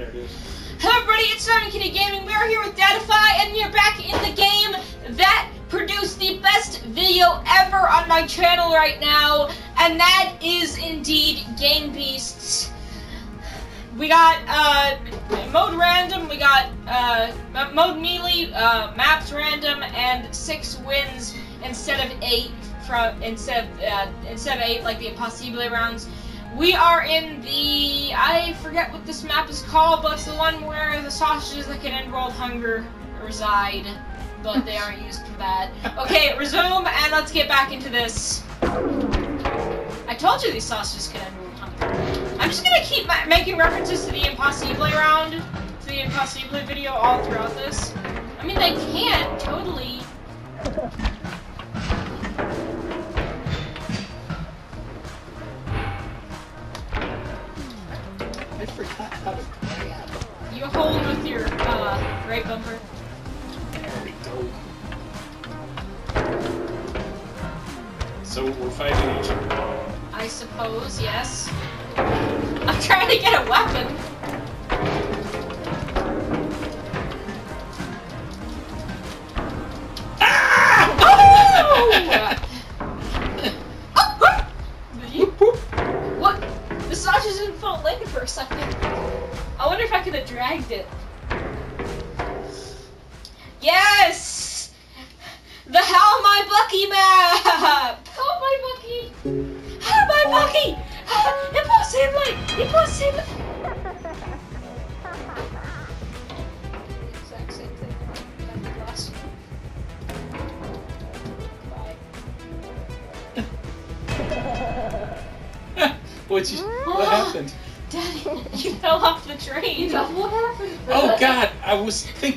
It is. Hello everybody, it's Diamond Kitty Gaming. We are here with Dadify, and we are back in the game that produced the best video ever on my channel right now, and that is indeed Gang Beasts. We got uh, mode random, we got uh, mode melee, uh, maps random, and six wins instead of eight from instead of uh, instead of eight like the Impossible rounds. We are in the I forget what this map is called, but it's the one where the sausages that can end world hunger reside, but they aren't used for that. Okay, resume and let's get back into this. I told you these sausages can end world hunger. I'm just gonna keep ma- making references to the Impossible round, to the Impossible video all throughout this. I mean, they can't, totally. I forgot how to grab. You hold with your uh, right bumper. There we go. So we're fighting each other. I suppose, yes. I'm trying to get a weapon. I it.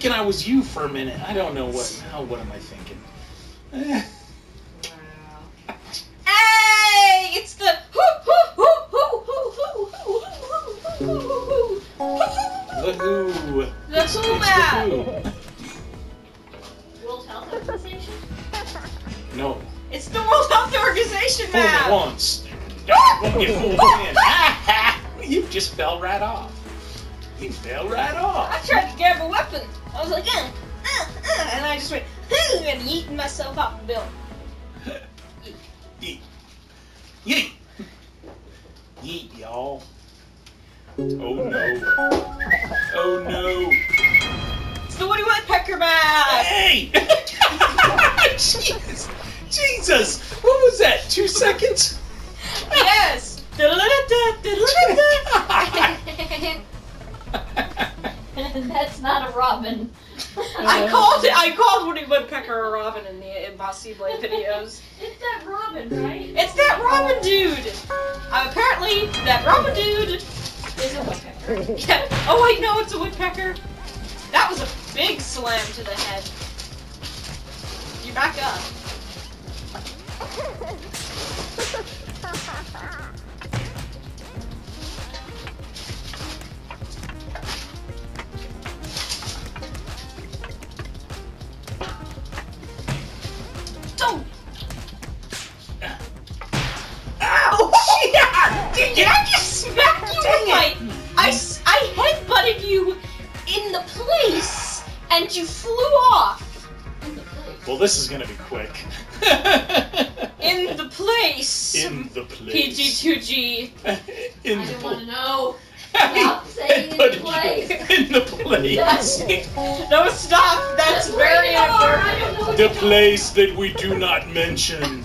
thinking I was you for a minute. I don't know what. Now what am I thinking? Wow. hey! It's the The Who. The Who map. World Health Organization. No. It's the World Health Organization Fool once. Don't get fooled again. you just fell right off. You fell right off. I tried to grab a weapon. I was like, uh, uh, uh, and I just went, "Hoo," and yeeting myself off the building. Yeet. Yeet. Yeet, y'all. Oh no. Oh no. It's the Woody Woodpecker map. Hey! Jesus! Jesus! What was that? Two seconds? yes. That's not a robin. I called it. I called Woody Woodpecker a Robin in the Impossible videos. It's that robin, right? It's that Robin dude. Uh, apparently, that Robin dude is a woodpecker. Yeah. Oh wait, no, it's a woodpecker. That was a big slam to the head. You back up. And you flew off In the place. Well, this is gonna be quick. in the place. In the place. PG2G. In I the don't want to place. know. Stop saying in the place. In the place. No, stop. That's very where you are. I important. don't know what The place that we do not mention.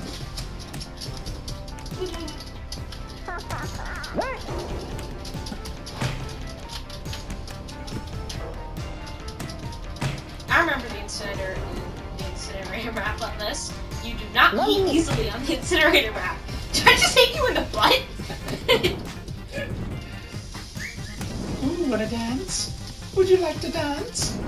Not eat easily on the incinerator map. Did I just hit you in the butt? Ooh, wanna dance? Would you like to dance?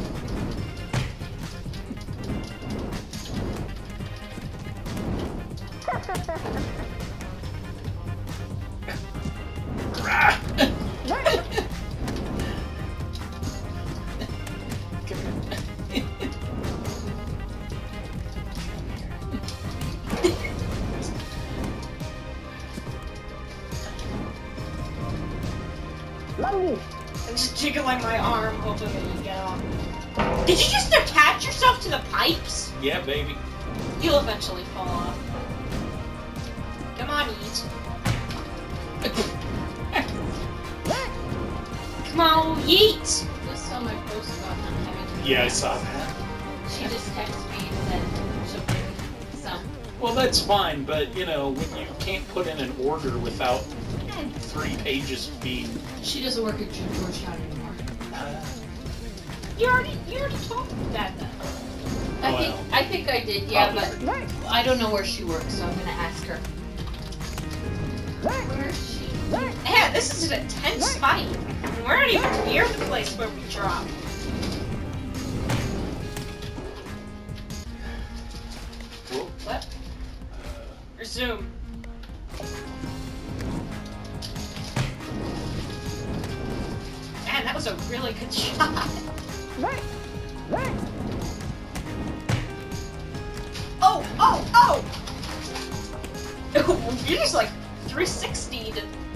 I'm just jiggling my arm, hoping that you get off. Did you just attach yourself to the pipes? Yeah, baby. You'll eventually fall off. Come on, eat. Come on, yeet! Just saw my post about not having to Yeah, I saw that. She just texted me and said she'll bring some. Well, that's fine, but you know, when you can't put in an order without three pages being. She doesn't work at Georgetown anymore. Uh, You already, you already told me that then. I Well. think I think I did, yeah, Probably. but I don't know where she works, so I'm gonna ask her. Where is she? Yeah, this is an intense fight. And we're not even near the place where we dropped. You just like 360'd. oh,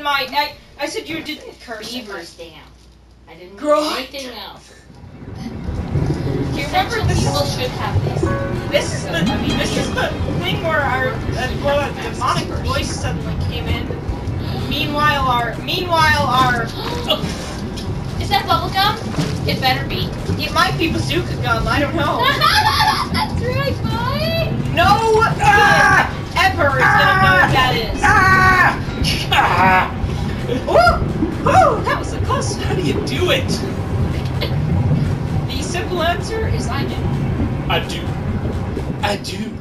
in my. I, I said you didn't curse. Beavers dam. I didn't Groot. anything else. Do you remember this? people should have this. This is the this is the thing where our uh, demonic voice suddenly came in. Meanwhile, our meanwhile our Is that bubblegum? It better be. it might be bazooka gum. I don't know. That's right, boy. No Ah! ever is gonna know what that is. Ah! Ah! Ooh, ooh, that was a close. How do you do it? The simple answer is I do. I do. I do.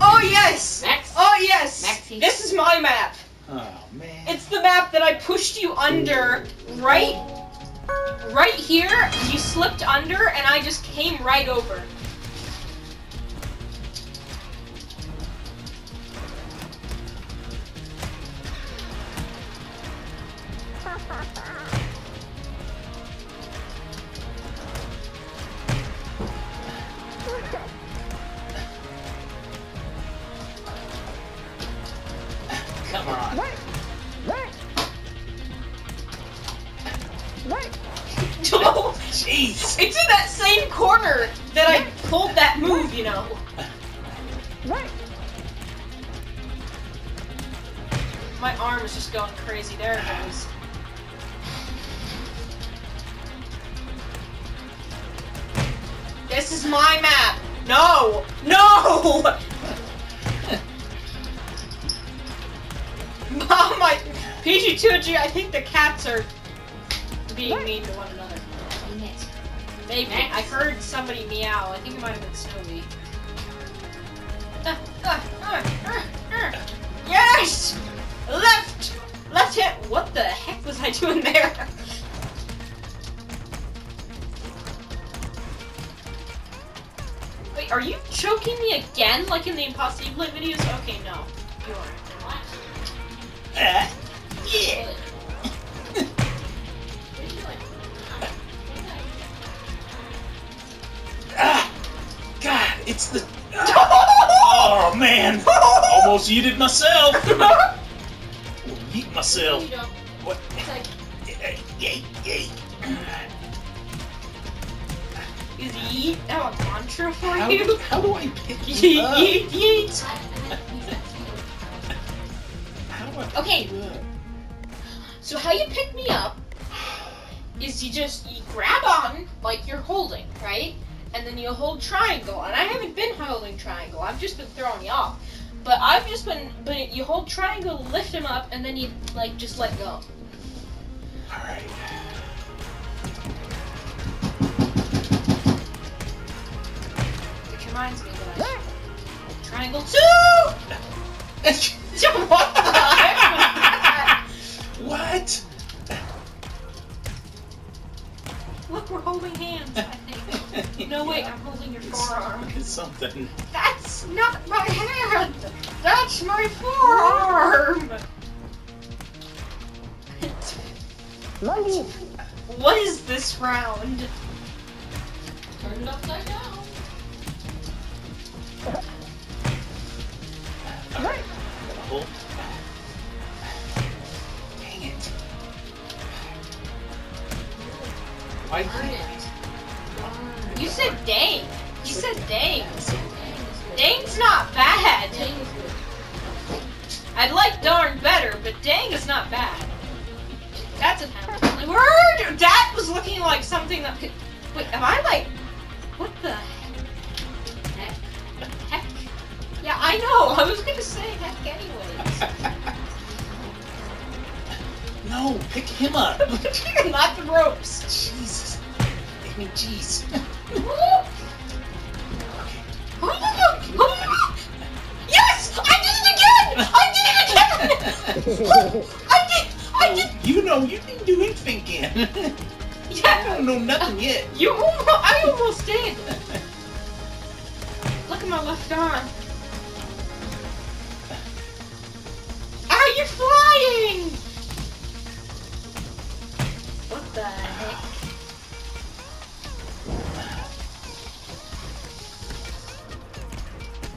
Oh yes. Max. Oh yes. Maxie. This is my map. Oh man. It's the map that I pushed you under right right here. You slipped under and I just came right over. Come on. No, oh, Jeez. it's in that same corner that I pulled that move, you know. My arm is just going crazy. There it goes. This is my map. No, no. Mom, my PG2G. I think the cats are being mean to one another. Maybe. Max. I heard somebody meow. I think it might have been Snowy. Ah, ah, ah. Yes! Left! Left hand! What the heck was I doing there? Wait, are you choking me again like in the Impossible videos? Okay, no. You are. Ah, yeah. Ah, God, it's the. Oh man, almost yeeted myself. Yeet myself. What? It's Yay, yay. Is yeet now a mantra for How, you? how do I pick you up? yeet, yeet. I- I- How Okay. So how you pick me up is you just you grab on like you're holding, right? And then you hold triangle. And I haven't been holding triangle. I've just been throwing you off. But I've just been but you hold triangle, lift him up, and then you like just let go. Alright. Which reminds me that I triangle two. what the heck what? Look, we're holding hands. I think. No wait, I'm holding your forearm. It's something. That's not my hand. That's my forearm. Monkey! what is this round? Turn it upside down.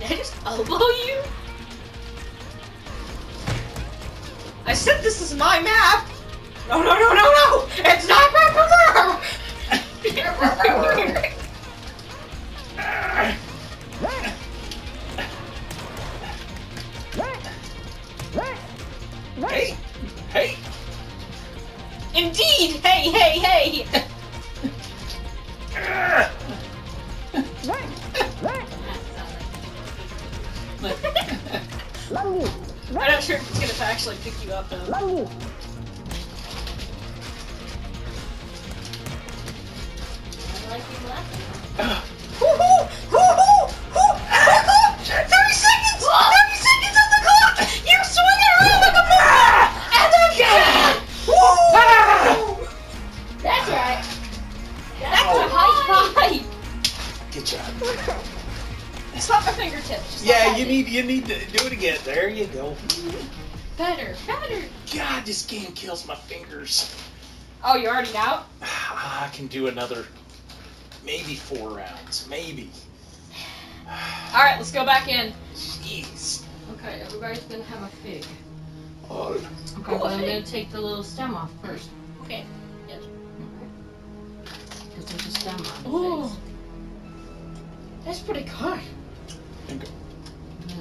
Did I just elbow you? I said this is my map! No, no, no, no, no! It's not my map! can do another, maybe four rounds, maybe. All right, let's go back in. Jeez. Okay, everybody's gonna have a fig. Oh, Okay, Cool, but I'm gonna take the little stem off first. Okay. Because there's a stem on the Ooh. face. That's pretty good. It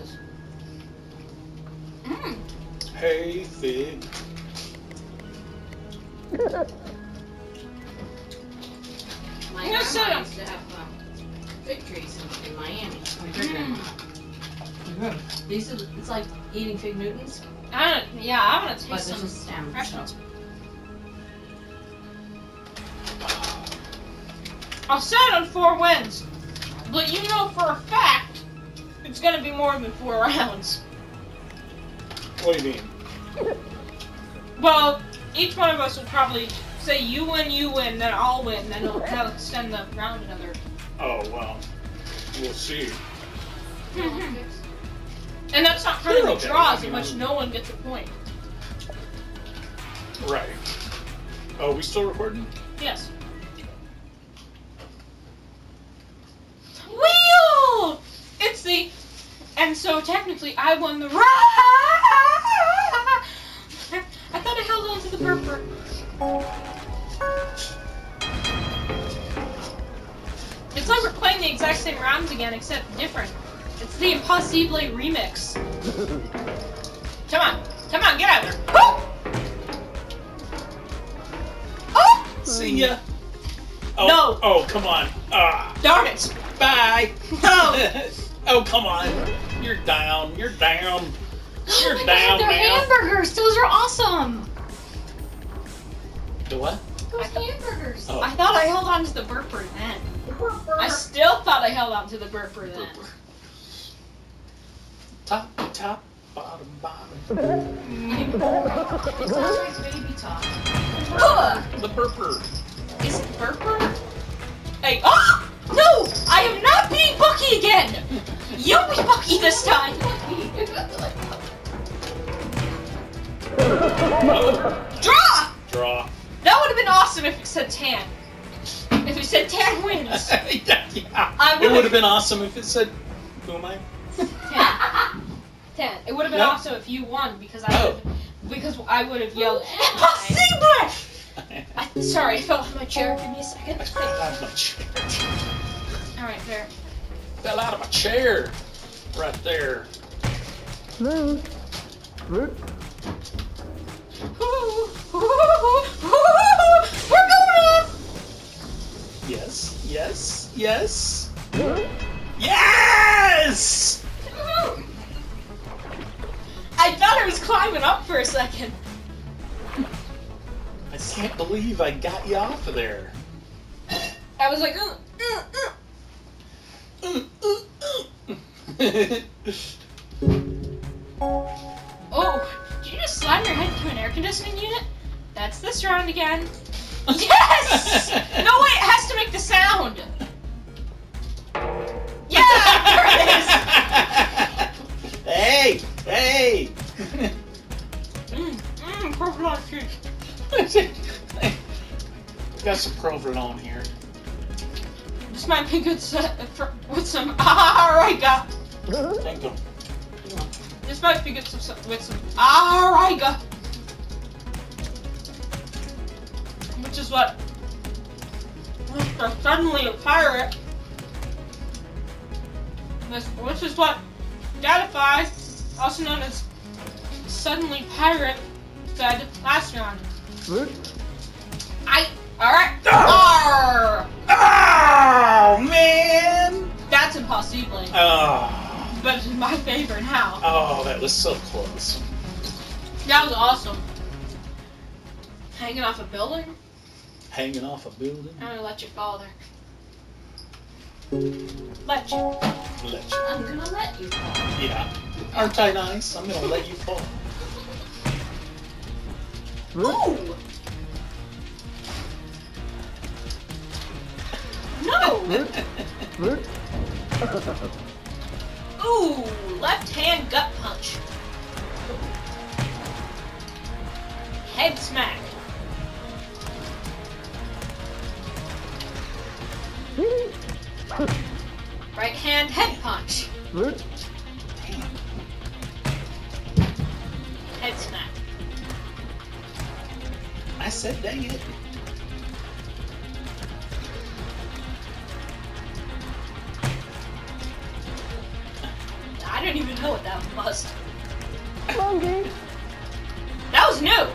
is. Mmm. hey, Fig. My Yeah, so- grandma used to have um, fig trees in, in Miami. My great grandma. Mm. These are, it's like eating fig Newtons, I don't, yeah, I want to but taste there's some a stem. fresh so- ones. I'll set on four wins, but you know for a fact it's gonna be more than four rounds. What do you mean? Well, each one of us will probably say you win, you win, then I'll win, then it'll that'll extend the round another. Oh well, we'll see. Mm-hmm. And that's not counting the Okay. draws in which no one gets a point. Right. Oh, we still recording? Yes. Wheel! It's the. And so technically I won the round! I thought I held on to the burper. playing the exact same rounds again, except different. It's the Impossible remix. come on, come on, get out of there. Oh! Oh! See ya. Oh, no. Oh, come on. Ah. Darn it. Bye. No. oh, come on. You're down. You're down. Oh You're oh down. God, they're hamburgers. Those are awesome. The what? Those hamburgers. Oh. I thought I held on to the burper then. I still thought I held on to the burper then. Top, top, bottom, bottom. It sounds like baby talk. The burper. Is it burper? Hey, oh! No! I am not being Bucky again! You'll be Bucky this time! Draw! Draw. That would have been awesome if it said tan. If it said tan wins. yeah. I it would've- would have been awesome if it said, who am I? Tan. Tan. It would have been Yeah. awesome if you won because I Oh. would because I would have yelled Impossible! I, sorry, I fell off my chair. Give me a second. I fell out of my chair. Alright, there. Fell out of my chair. Right there. Root. Root. Yes, yes, yes. I thought I was climbing up for a second. I can't believe I got you off of there. I was like. Mm, mm, mm. oh, did you just slam your head into an air conditioning unit? That's this round again. Yes! no, wait, it has to make the sound. Yeah, there it is. Hey, hey. Mm, mm, provolone cheese. Got some provolone here. This might be good set for, with some Ariga. Thank you. This might be good some, with some Ariga. Which is what Mr. Suddenly a Pirate. Which is what Dadify, also known as Suddenly Pirate, said last round. Root. I. Alright. Ah! Arr! Oh man! That's impossible. Oh, But it's my favorite now. oh, that was so close. That was awesome. Hanging off a building? Hanging off a building. I'm gonna let you fall there. Let you. Let you. I'm gonna let you fall. Yeah. Aren't I nice? I'm gonna let you fall. Ooh! No! Ooh! Left hand gut punch. Head smack. Right hand head punch. Root. Head smack. I said dang it. I didn't even know what that was. Monkey. That was new.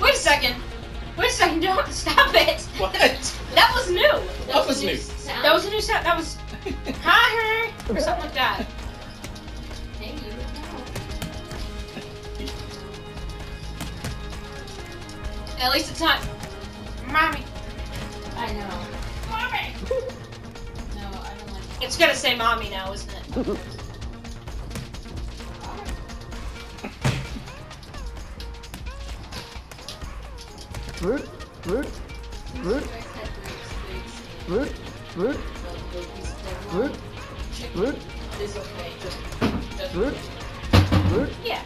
Wait a second. Wait a second. Don't stop it. What? That was new. What was new? Sound. That was a new sound. That was hi her or something like that. Hey, you would know. At least it's not. Mommy. I know. Mommy. No, I don't like It's gonna say mommy now, isn't it? Root. Root. It's okay. Root. Root. Yeah.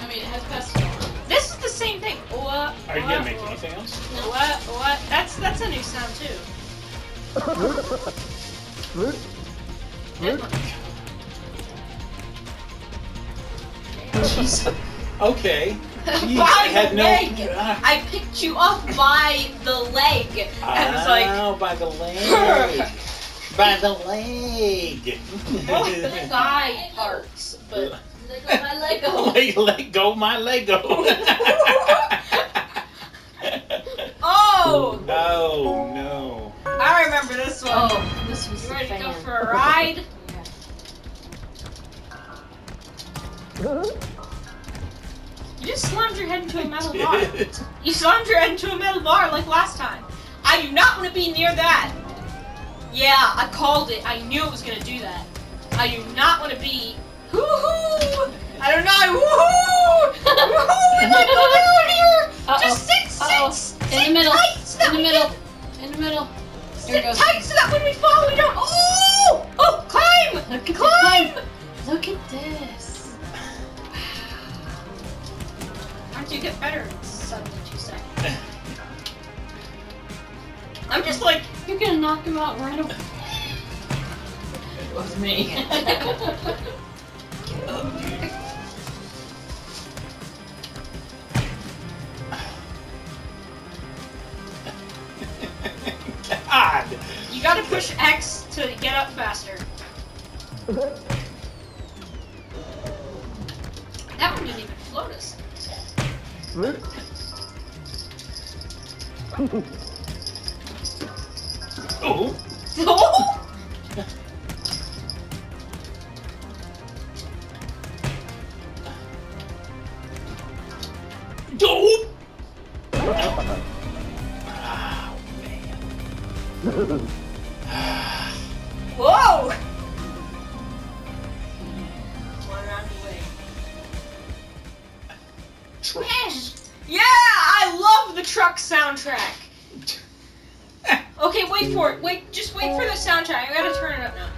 I mean, it has pestle. This is the same thing. What? Are you what, gonna make anything else? What? What? That's that's a new sound too. Root. Head Root. punch. Jeez. Okay. Jeez, by I had the no. leg. Ah. I picked you up by the leg. I was like, Oh, by the leg. by the leg. well, the thigh parts, but Lego my Lego. Leg, let go my Lego. oh, oh no. I remember this one. Oh, this was you the ready to go for a ride? Yeah. You just slammed your head into a metal bar. You slammed your head into a metal bar like last time. I do not want to be near that. Yeah, I called it. I knew it was gonna do that. I do not want to be. Woohoo! I don't know. Woohoo! Woohoo! We might go down here. Uh-oh. Just sit, Uh-oh. sit, In the middle. tight so that In the middle. can- In the middle. There Sit it goes. tight so that when we fall, we don't. Oh! Oh! Climb! Look at Climb! this. Look at this. Aren't you get better in suddenly two seconds? I'm just like. You're gonna knock him out right away. It was me. God. You gotta push X to get up faster. wait for it. Wait, just wait for the soundtrack. I gotta turn it up now.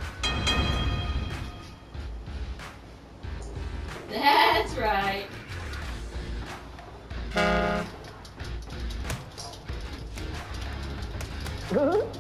That's right.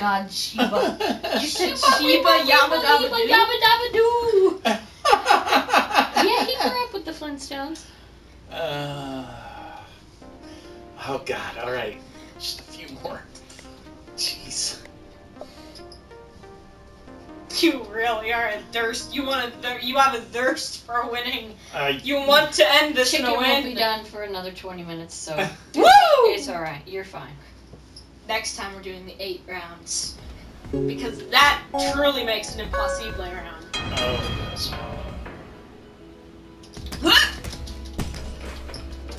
god Sheba. You said Sheba, Sheba yabba dabba doo? yabba dabba doo. Yeah, he grew up with the Flintstones. Uh, oh God! All right, just a few more. Jeez. You really are a thirst. You want a thir- You have a thirst for winning. Uh, You want to end this Chicken in a won't be done for another 20 minutes, so Woo! it's alright. You're fine. Next time we're doing the eight rounds because that truly makes an impossible round. oh yes.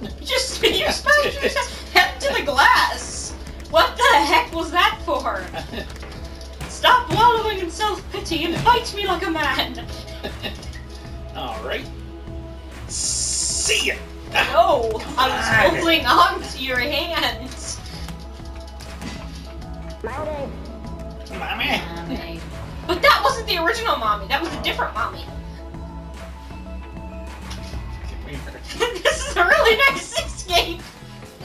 You just you smashed your head to the glass. What the heck was that for? Stop wallowing in self-pity and fight me like a man. All right. See ya. Oh, no, I was on. holding on to your hands. Mommy. Mommy. But that wasn't the original mommy. That was a different mommy. This is a really nice escape.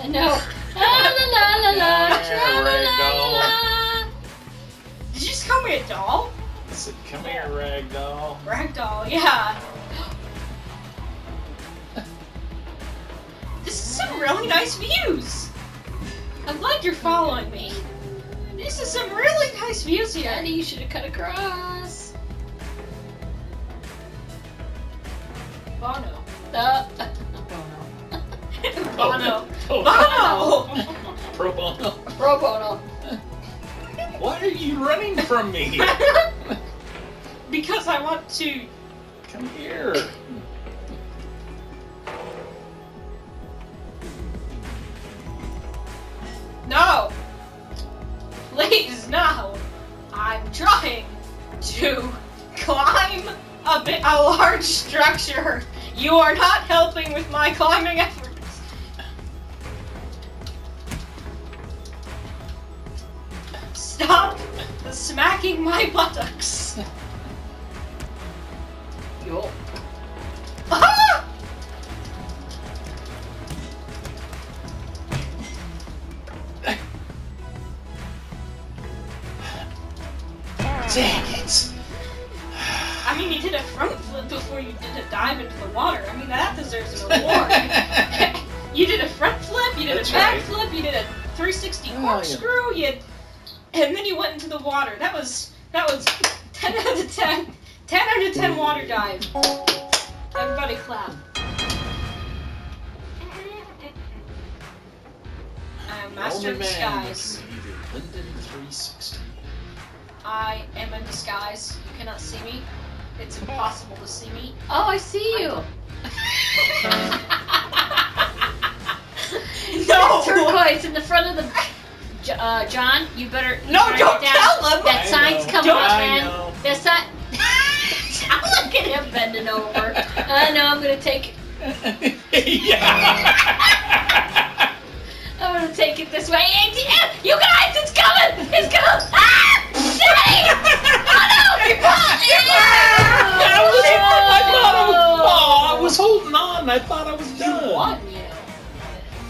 I know. La la la la la. Tra la la la. Did you just call me a doll? I said, come here, ragdoll. Ragdoll, yeah. This is some really nice views. I'm glad you're following me. This is some really nice views here. Daddy, you should have cut across. Bono. Uh, Bono. Oh, Bono. Pro bono. Pro bono. Why are you running from me? because I want to. Come here. A large structure. You are not helping with my climbing efforts. Stop smacking my buttocks. 10 water dive. Everybody clap. I am Master Only of man Disguise. can be the Linden 360. I am in disguise. You cannot see me. It's impossible to see me. Oh, I see you. no! Turquoise in the front of the. J- Uh, John, you better. you No, write don't it down. tell them! That I sign's know. coming up, I man. know. That sign. Look him bending over. I know. I'm gonna take. yeah. I'm gonna take it this way. ATM, you guys, it's coming! It's coming! Ah! Daddy! Oh no! He I was, I thought I was, oh, I was holding on. I thought I was done. You won, you know.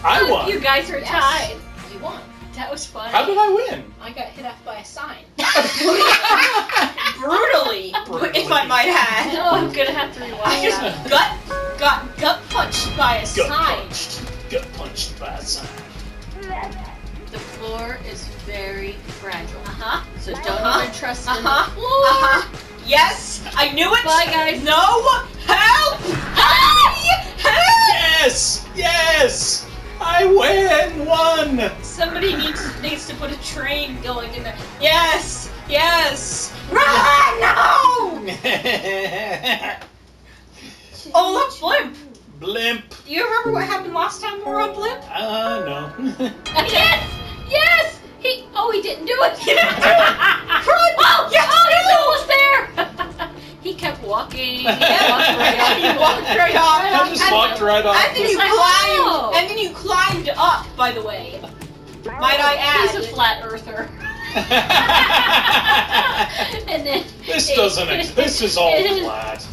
I won. You guys are Yes. tied. You won. That was funny. How did I win? I got hit off by a sign. Brutally, Brutally. if I might add. No, I'm gonna have to I rewind just that. gut got gut punched by a Gut sign. punched. Gut punched by a sign. The floor is very fragile. Uh huh. So don't Uh-huh. even trust uh -huh. the floor. Uh huh. Yes, I knew it. Bye, guys. No help! Help! Yes! Yes! I win! One! Somebody needs needs to put a train going in there. Yes! Yes! Run! No! Oh, look, Blimp! Blimp. Do you remember what happened last time we were on Blimp? Uh, no. Yes! Yes! He. Oh, he didn't do it. He didn't do it. Oh, oh, Yes, he's almost there. he kept walking. He walked right up. He walked right off. I just And- walked right off. And then you climbed. "Oh." And then you climbed up. By the way, might I add? He's a flat earther. and then. this doesn't exist. This is all flat.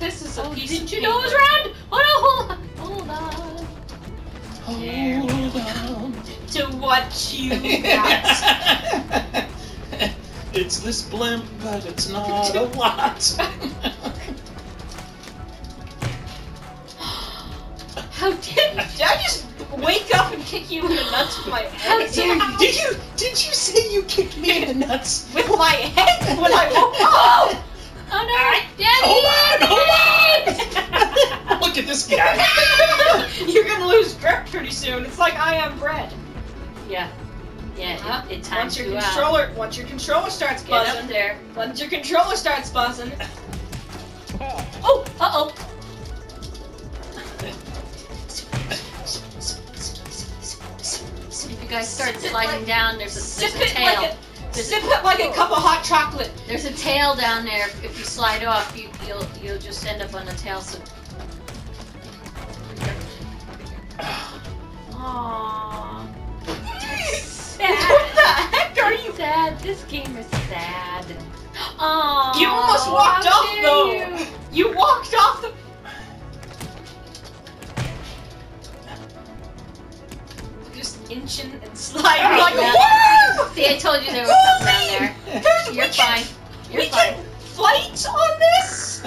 This is a Oh, piece didn't of you know it was round? Oh no, hold on. Hold on. Hold on. to what you got. it's this blimp, but it's not a lot. How did, did I just wake up and kick you in the nuts with my How head? dare. Did you did you say you kicked me in the nuts? With my head when I woke up. Oh no, Daddy! Hold on, hold on! Look at this guy. You're gonna lose grip pretty soon. It's like I am bread. Yeah, yeah. Huh? It, it once times your you out. controller, once your controller starts buzzing. Get up there. once your controller starts buzzing, Oh, uh guys start Sip sliding like- down, there's a, sip there's a tail. like a, There's sip it like a cup of hot chocolate. There's a tail down there. If you slide off, you, you'll you'll just end up on the tail. So. Aww. what the heck are you? Sad. This game is sad. Aww. You almost walked off, though. you. You walked off the. Inching and sliding like Yeah. See, I told you there was something down there. There's, You're we can- fine. You're we fine. can fight on this.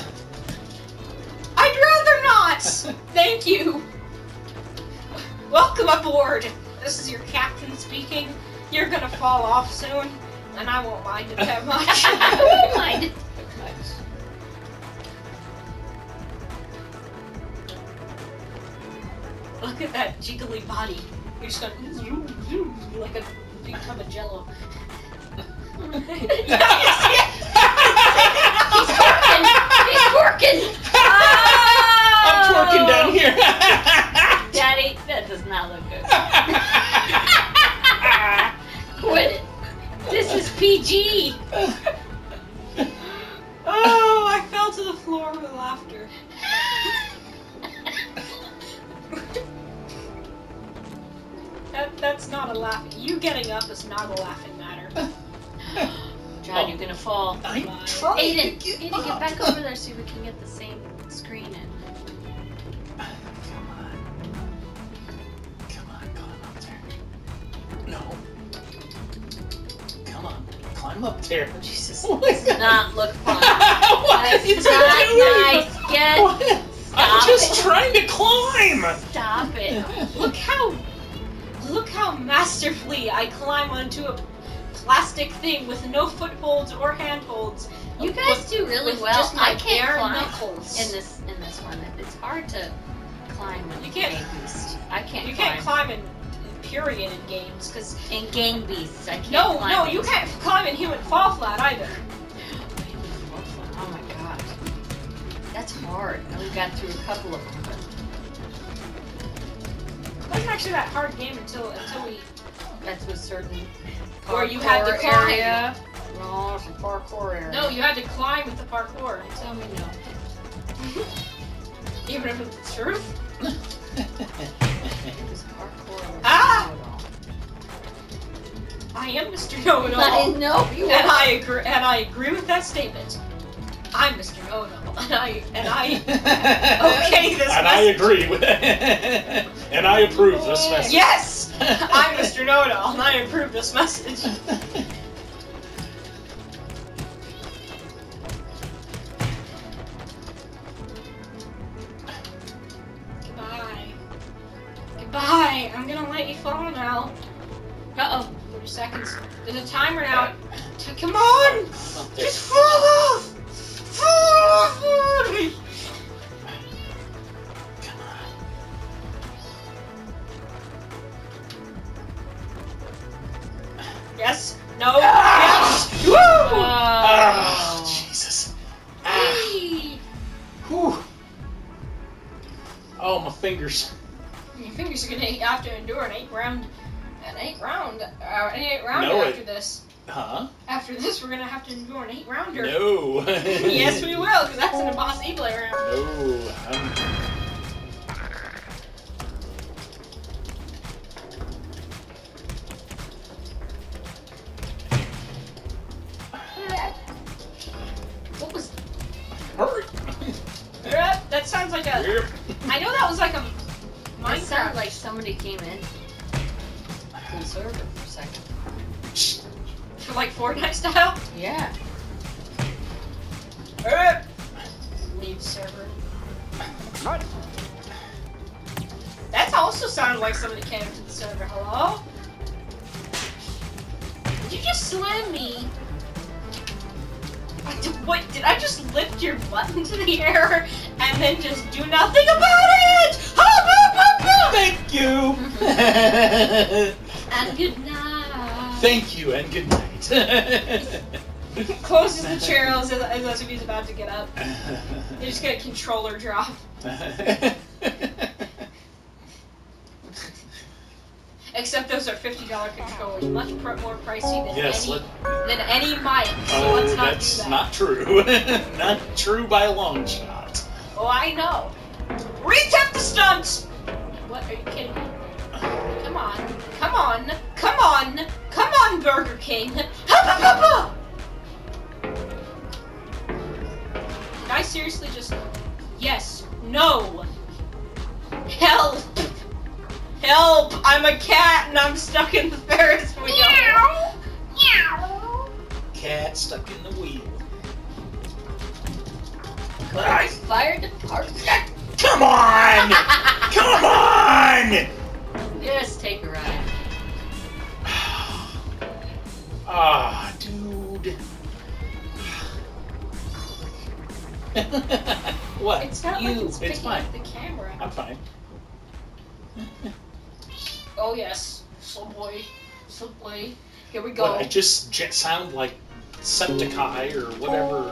I'd rather not. Thank you. Welcome aboard. This is your captain speaking. You're gonna fall off soon, and I won't mind it that much. I won't mind. it. Look at that jiggly body. Just gonna zoom, mm, zoom, mm, mm, like a big tub of jello. yeah, you see? He's working. He's working. I'm oh. twerking down here. Daddy, that does not look good. Quit it. This is PG. Oh, I fell to the floor with laughter. That's not a laugh. You getting up is not a laughing matter. John, you're gonna fall. I'm Bye. trying Aiden, to get Aiden, up. get back over there so we can get the same screen in. Come on. Come on, climb up there. No. Come on, climb climb up there. Jesus, What? this does not look fun. what That's are you not doing? nice. Get What? I'm just it. trying to climb. stop it. Look how, look how masterfully I climb onto a plastic thing with no footholds or handholds. You guys do really well. just my I can't bare climb knuckles. in this in this one. It's hard to climb You can't- Gang Beast. I can't. You climb. can't climb in period in games because in Gang Beasts. I can't. no, climb no, you can't climb in human fall flat either. Oh my god, that's hard. And we got through a couple of them. But It wasn't actually that hard game until until we that's with certain. Where you had to climb. area. No, it's a parkour area. no, you had to climb with the parkour, Tell me no. even if it's the truth. It was parkour. Ah! I am Mr. Know-it-all. I know you And are. I agree, and I agree with that statement. I'm Mr. Know-it-all, and I and I okay this And I agree with And I approve this message. Yes, I'm Mr. Know-it-all, and I approve this message. Goodbye. Goodbye. I'm gonna let you fall now. Uh oh. 30 seconds. There's a timer now. T- come on! Just fall off! Fall Run. That also sounded like somebody came to the server. Hello? Did you just slam me? What, did- What? Did I just lift your butt into the air and then just do nothing about it? Ha, ha, ha, ha! Thank you. And good night. Thank you and good night. Closes the chair as, as if he's about to get up. They just get a controller drop. Except those are fifty dollar controllers, much pr- more pricey than yes, any let, than any mic. So oh, let's not that's do that. not true. not true by a long shot. Oh, I know. Retap the stunts. What? Are you kidding me? Come on, come on, come on, come on, Burger King. Ha, ha, ha, I seriously just? Yes. No. Help. Help! I'm a cat and I'm stuck in the Ferris wheel. Cat stuck in the wheel. Fired the park. Come on! Come on! Just take a ride. Ah, dude. what? It's not You- like it's it's fine. up the camera. I'm fine. Oh yes, Subway, Subway. Here we go. What, I just sound like Septiceye or whatever.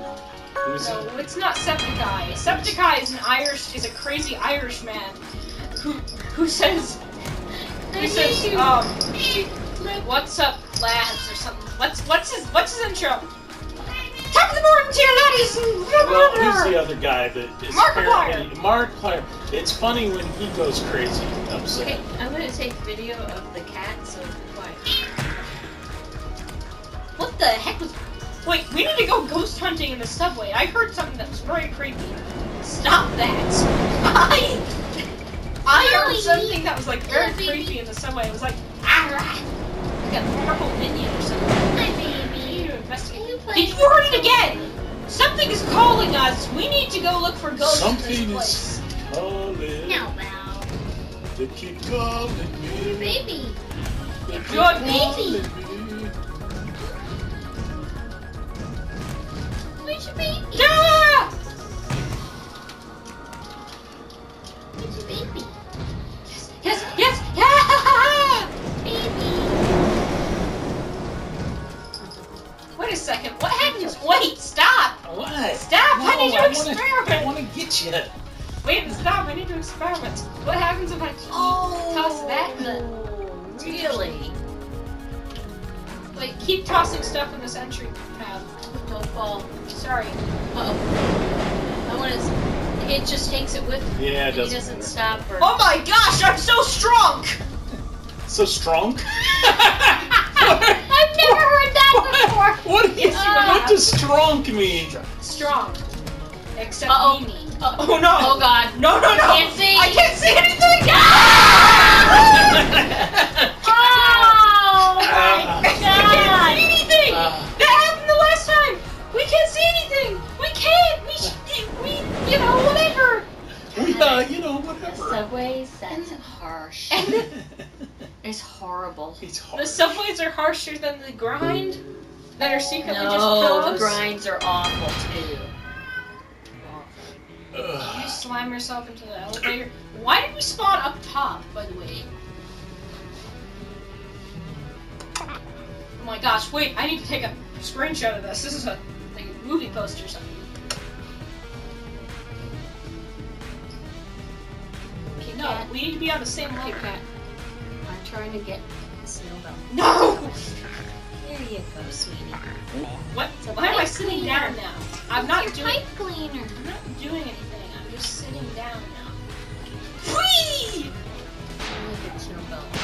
Who's No, it's not Septiceye. Septiceye is an Irish, is a crazy Irish man who who says who says um what's up lads or something. What's what's his what's his intro? Top of the morning to you laddies and blah, blah, Well, blah. who's the other guy that is Markiplier. apparently Markiplier. It's funny when he goes crazy upset. Okay, I'm gonna take video of the cat, so be quiet. What the heck was? Wait, we need to go ghost hunting in the subway. I heard something that was very creepy. Stop that! I I heard something that was like very creepy in the subway. It was like ah, like a purple minion or something. Hi, What you you Did you heard it again? Something is calling us. We need to go look for ghosts Something in this is place. calling. Now, Val. They keep calling me. Baby. They keep Good baby. me. Where's your baby? Yeah! Where's your baby? Yes, yes, yeah! Wait a second. What happens? Wait, stop! What? Stop! I need to wanna- experiment. I want to get you. Wait, stop! I need to experiment. What happens if I keep oh, toss that? in the- Really? Wait, keep tossing stuff in this entry pad. Oh, Don't fall. Sorry. Uh-oh. I want to... It just takes it with him. Yeah, it doesn't. doesn't matter. stop her. Oh my gosh! I'm so strong! So strong. I've never heard that before. What, is, Yes, you what does strong mean? Strong. Except Uh-oh. Mimi. Uh, Oh no! Oh god. No, no, no! I Can't see. I can't see anything! Oh Ah. my I horrible. it's hard. the subways are harsher than the grind that are secretly just No, the grinds are awful too. You Ugh. slam yourself into the elevator. Why did we spawn up top, by the way? Oh my gosh, wait, I need to take a screenshot of this. This is a like a movie poster or something. Okay, no, Cat. we need to be on the same level. I'm trying to get the snowball. No! There you go, sweetie. What? It's a Why am I sitting cleaner. down now? I'm not Your doing. pipe cleaner. I'm not doing anything. I'm just sitting down now. Whee! Look at snowball. What's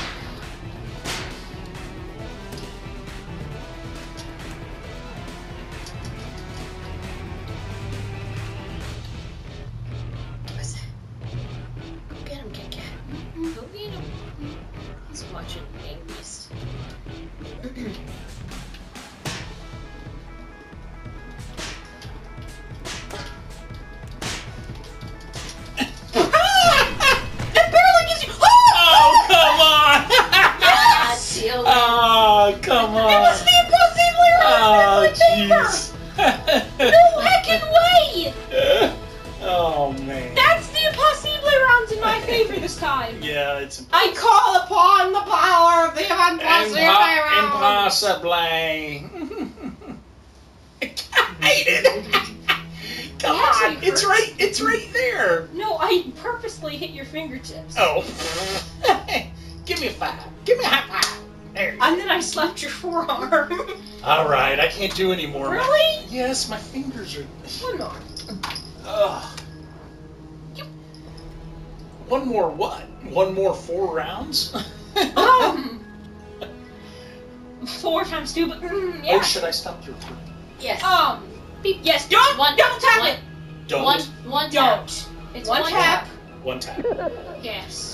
can't do any more. really? Yes, my fingers are. One more. Ugh. One more what? One more four rounds? Um. Four times two, but mm, yeah. Or should I stop your three? Yes. Um. Beep. Yes. Don't. One- don't tap one- it. Don't. One, one tap. Don't. It's One one, tap. One tap. Yes.